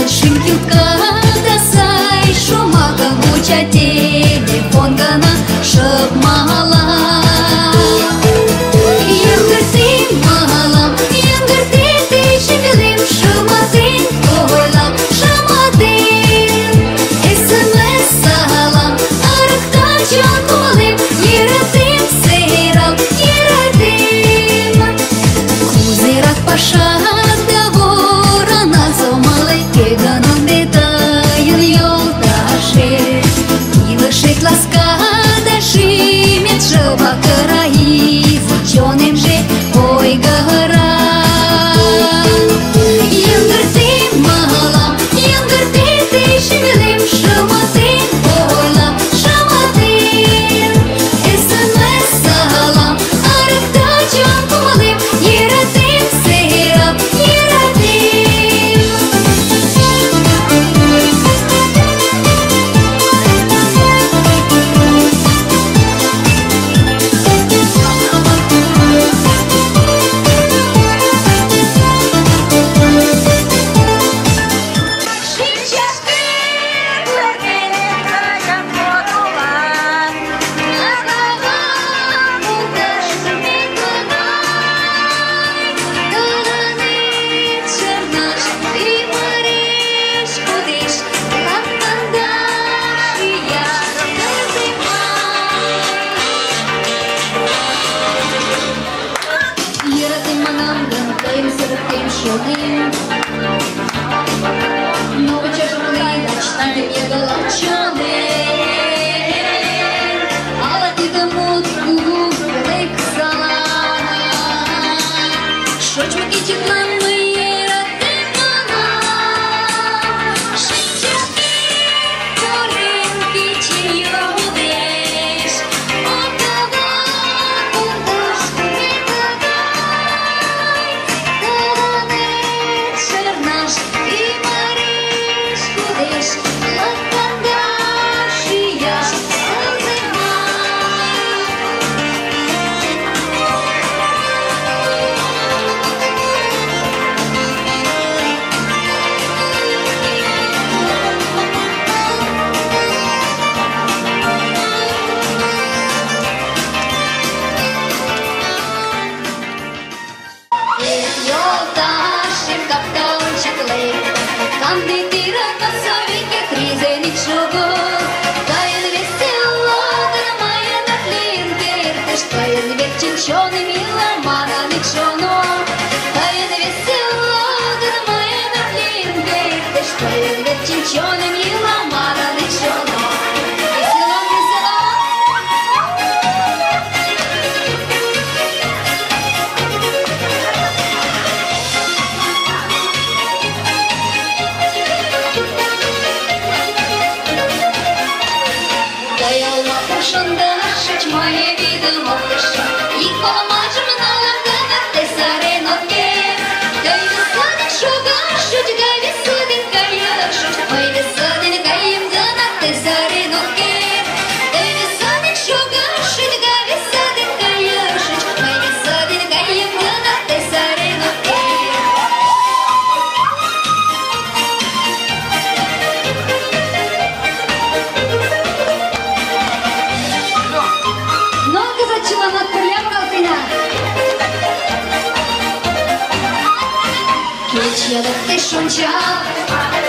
I'll shrink you. кінчоним ліла. 借了杯双浆。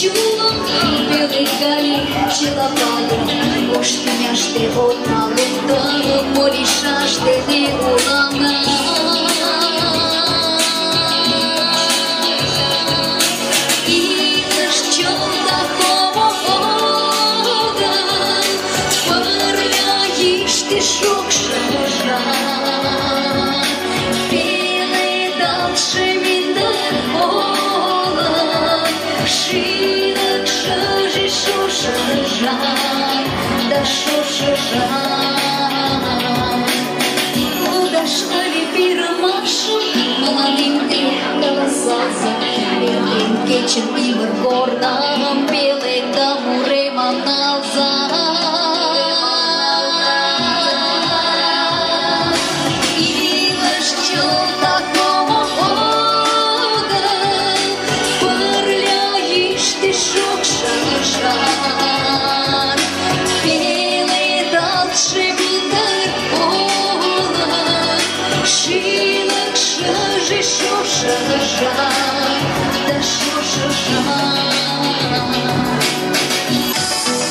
чудом і велика лапає, коштня ж ти одна летала, поріша ж ти не уламна. Шок, молодым ты голосался, белым кечем и горном,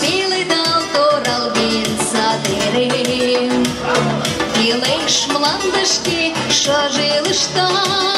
Білий дал торал він за дерев, Білий шмландашки, що жили ж там,